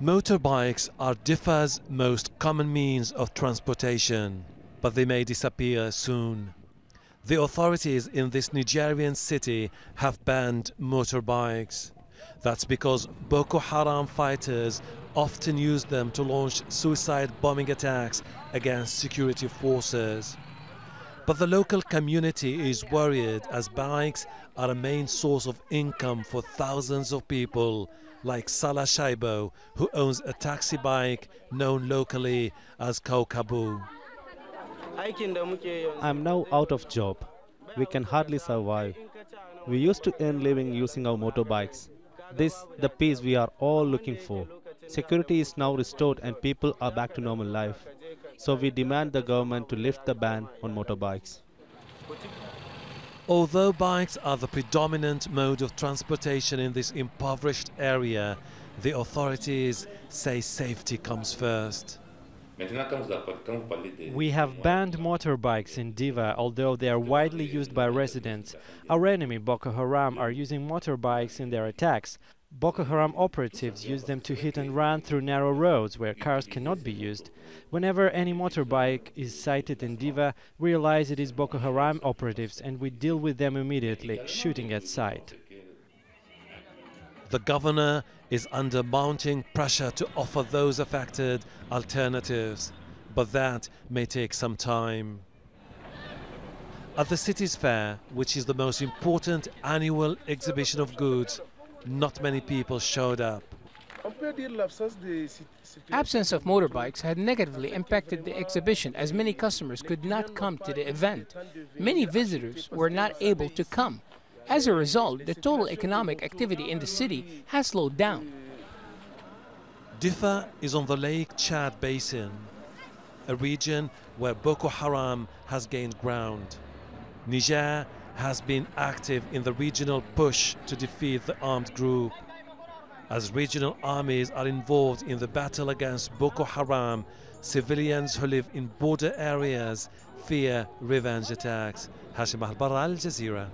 Motorbikes are Diffa's most common means of transportation, but they may disappear soon. The authorities in this Nigerian city have banned motorbikes. That's because Boko Haram fighters often use them to launch suicide bombing attacks against security forces. But the local community is worried as bikes are a main source of income for thousands of people, like Salah Shaibo, who owns a taxi bike known locally as Kaukabu. I'm now out of job. We can hardly survive. We used to earn living using our motorbikes. This, the peace we are all looking for. Security is now restored and people are back to normal life. So we demand the government to lift the ban on motorbikes. Although bikes are the predominant mode of transportation in this impoverished area, the authorities say safety comes first. We have banned motorbikes in Diffa, although they are widely used by residents. Our enemy, Boko Haram, are using motorbikes in their attacks. Boko Haram operatives use them to hit and run through narrow roads where cars cannot be used. Whenever any motorbike is sighted in Diffa, we realize it is Boko Haram operatives and we deal with them immediately, shooting at sight. The governor is under mounting pressure to offer those affected alternatives, but that may take some time. At the city's fair, which is the most important annual exhibition of goods, not many people showed up. Absence of motorbikes had negatively impacted the exhibition as many customers could not come to the event. Many visitors were not able to come. As a result, the total economic activity in the city has slowed down. Diffa is on the Lake Chad Basin, a region where Boko Haram has gained ground. Niger has been active in the regional push to defeat the armed group. As regional armies are involved in the battle against Boko Haram, civilians who live in border areas fear revenge attacks. Hashem Ahelbarra, Al Jazeera.